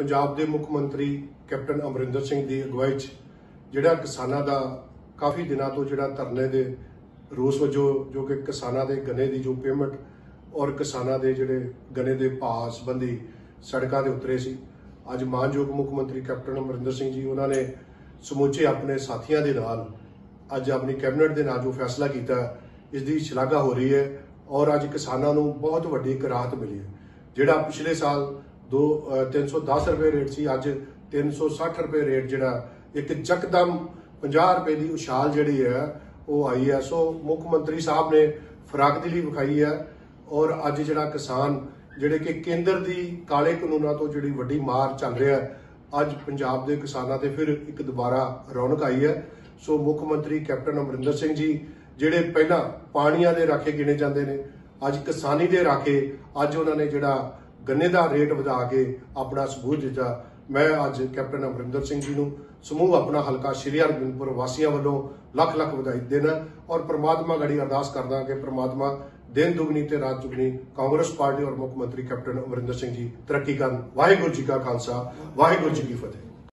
ਪੰਜਾਬ ਦੇ ਮੁੱਖ ਮੰਤਰੀ ਕੈਪਟਨ ਅਮਰਿੰਦਰ ਸਿੰਘ ਦੀ ਅਗਵਾਈ 'ਚ ਜਿਹੜਾ ਕਿਸਾਨਾਂ ਦਾ ਕਾਫੀ ਦਿਨਾਂ ਤੋਂ ਜਿਹੜਾ ਧਰਨੇ ਦੇ ਰੋਸ ਵਜੋਂ ਜੋ ਕਿ ਕਿਸਾਨਾਂ ਦੇ ਗੰਨੇ ਦੀ ਜੋ ਪੇਮੈਂਟ ਔਰ ਕਿਸਾਨਾਂ ਦੇ ਜਿਹੜੇ ਗੰਨੇ ਦੇ ਭਾਅ ਸੰਬੰਧੀ ਸੜਕਾਂ ਦੇ ਉਤਰੇ ਸੀ। ਅੱਜ ਮਾਨਯੋਗ ਮੁੱਖ ਮੰਤਰੀ ਕੈਪਟਨ ਅਮਰਿੰਦਰ ਸਿੰਘ ਜੀ ਉਹਨਾਂ ਨੇ ਸਮੁੱਚੇ ਆਪਣੇ ਸਾਥੀਆਂ ਦੇ ਨਾਲ ਅੱਜ ਆਪਣੀ ਕੈਬਨਿਟ ਦੇ ਨਾਲ ਜੋ ਫੈਸਲਾ ਕੀਤਾ ਇਸ ਦੀ ਸ਼ਲਾਘਾ ਹੋ ਰਹੀ ਹੈ ਔਰ ਅੱਜ ਕਿਸਾਨਾਂ ਨੂੰ ਬਹੁਤ ਵੱਡੀ ਇੱਕ ਰਾਹਤ ਮਿਲੀ ਹੈ। ਜਿਹੜਾ ਪਿਛਲੇ ਸਾਲ ਦੋ ਅ, 310 ਰੁਪਏ ਰੇਟ ਸੀ ਅੱਜ 360 ਰੁਪਏ ਰੇਟ ਜਿਹੜਾ ਇੱਕ ਚੱਕਦਮ 50 ਰੁਪਏ ਦੀ ਉਛਾਲ ਜਿਹੜੀ ਹੈ ਉਹ ਆਈ ਹੈ। ਸੋ ਮੁੱਖ ਮੰਤਰੀ ਸਾਹਿਬ ਨੇ ਫਰਾਗਦਿਲੀ ਵਿਖਾਈ ਹੈ ਔਰ ਅੱਜ ਜਿਹੜਾ ਕਿਸਾਨ ਜਿਹੜੇ ਕਿ ਕੇਂਦਰ ਦੀ ਕਾਲੇ ਕਾਨੂੰਨਾਂ ਤੋਂ ਜਿਹੜੀ ਵੱਡੀ ਮਾਰ ਚੱਲ ਰਿਹਾ ਅੱਜ ਪੰਜਾਬ ਦੇ ਕਿਸਾਨਾਂ ਤੇ ਫਿਰ ਇੱਕ ਦੁਬਾਰਾ ਰੌਣਕ ਆਈ ਹੈ। ਸੋ ਮੁੱਖ ਮੰਤਰੀ ਕੈਪਟਨ ਅਮਰਿੰਦਰ ਸਿੰਘ ਜੀ ਜਿਹੜੇ ਪਹਿਲਾਂ ਪਾਣੀਆਂ ਦੇ ਰਾਖੇ ਗਿਣੇ ਜਾਂਦੇ ਨੇ ਅੱਜ ਕਿਸਾਨੀ ਦੇ ਰਾਖੇ ਅੱਜ ਉਹਨਾਂ ਨੇ ਜਿਹੜਾ ਗੰਨੇ ਦਾ ਰੇਟ ਵਧਾ ਕੇ ਆਪਣਾ ਸਬੂਤ ਦਿੱਤਾ। ਮੈਂ ਅੱਜ ਕੈਪਟਨ ਅਮਰਿੰਦਰ ਸਿੰਘ ਜੀ ਨੂੰ ਸਮੂਹ ਆਪਣਾ ਹਲਕਾ ਸ਼੍ਰੀ ਹਰਗੋਬਿੰਦਪੁਰ ਵਾਸੀਆਂ ਵੱਲੋਂ ਲੱਖ ਲੱਖ ਵਧਾਈ ਦੇਣਾ ਔਰ ਪ੍ਰਮਾਤਮਾ ਗੜੀ ਅਰਦਾਸ ਕਰਦਾ ਕਿ ਪ੍ਰਮਾਤਮਾ ਦਿਨ ਦੁਗਣੀ ਤੇ ਰਾਤ ਦੁਗਣੀ ਕਾਂਗਰਸ ਪਾਰਟੀ ਔਰ ਮੁੱਖ ਮੰਤਰੀ ਕੈਪਟਨ ਅਮਰਿੰਦਰ ਸਿੰਘ ਜੀ ਤਰੱਕੀ ਕਰਨ। ਵਾਹਿਗੁਰੂ ਜੀ ਕਾ ਖਾਲਸਾ, ਵਾਹਿਗੁਰੂ ਜੀ ਕੀ ਫਤਿਹ।